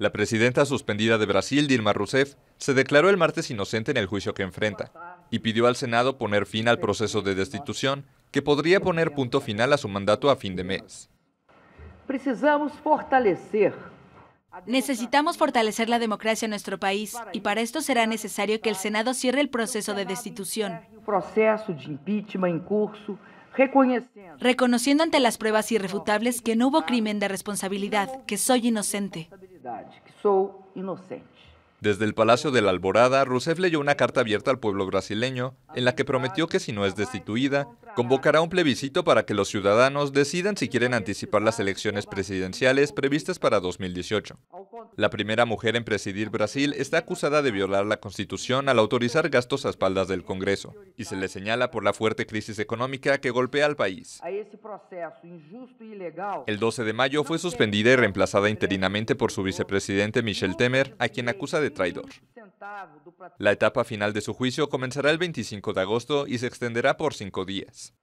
La presidenta suspendida de Brasil, Dilma Rousseff, se declaró el martes inocente en el juicio que enfrenta y pidió al Senado poner fin al proceso de destitución que podría poner punto final a su mandato a fin de mes. Precisamos fortalecer Necesitamos fortalecer la democracia en nuestro país y para esto será necesario que el Senado cierre el proceso de destitución. proceso de impeachment en curso, reconociendo ante las pruebas irrefutables que no hubo crimen de responsabilidad, que soy inocente. Inocente. Desde el Palacio de la Alborada, Rousseff leyó una carta abierta al pueblo brasileño en la que prometió que si no es destituida, convocará un plebiscito para que los ciudadanos decidan si quieren anticipar las elecciones presidenciales previstas para 2018. La primera mujer en presidir Brasil está acusada de violar la Constitución al autorizar gastos a espaldas del Congreso y se le señala por la fuerte crisis económica que golpea al país. El 12 de mayo fue suspendida y reemplazada interinamente por su vicepresidente Michel Temer, a quien acusa de traidor. La etapa final de su juicio comenzará el 25 de agosto y se extenderá por cinco días.